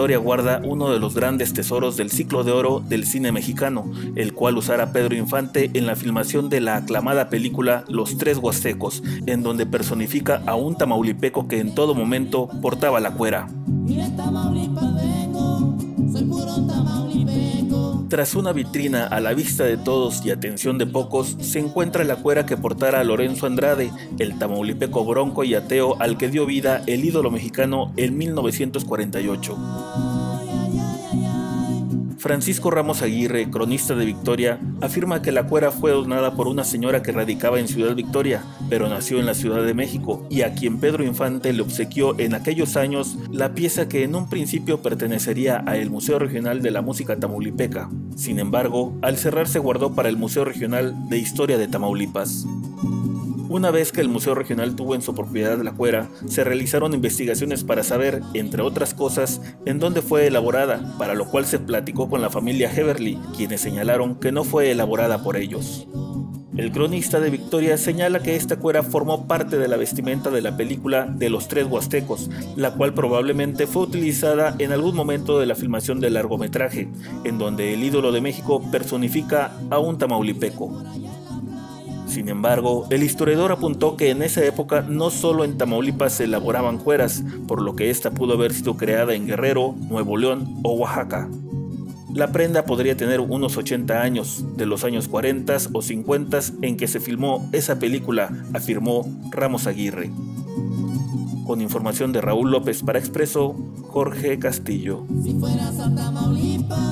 Victoria guarda uno de los grandes tesoros del ciclo de oro del cine mexicano, el cual usara Pedro Infante en la filmación de la aclamada película Los Tres Huastecos, en donde personifica a un tamaulipeco que en todo momento portaba la cuera. Tras una vitrina a la vista de todos y atención de pocos, se encuentra la cuera que portara Lorenzo Andrade, el tamaulipeco bronco y ateo al que dio vida el ídolo mexicano en 1948. Francisco Ramos Aguirre, cronista de Victoria, afirma que la cuera fue donada por una señora que radicaba en Ciudad Victoria, pero nació en la Ciudad de México, y a quien Pedro Infante le obsequió en aquellos años la pieza que en un principio pertenecería a el Museo Regional de la Música Tamaulipeca. Sin embargo, al cerrar se guardó para el Museo Regional de Historia de Tamaulipas. Una vez que el Museo Regional tuvo en su propiedad la cuera, se realizaron investigaciones para saber, entre otras cosas, en dónde fue elaborada, para lo cual se platicó con la familia Heverly, quienes señalaron que no fue elaborada por ellos. El cronista de Victoria señala que esta cuera formó parte de la vestimenta de la película de los tres huastecos, la cual probablemente fue utilizada en algún momento de la filmación del largometraje, en donde el ídolo de México personifica a un tamaulipeco. Sin embargo, el historiador apuntó que en esa época no solo en Tamaulipas se elaboraban cueras, por lo que esta pudo haber sido creada en Guerrero, Nuevo León o Oaxaca. La prenda podría tener unos 80 años, de los años 40 o 50 en que se filmó esa película, afirmó Ramos Aguirre. Con información de Raúl López para Expreso, Jorge Castillo. Si fueras a Tamaulipas,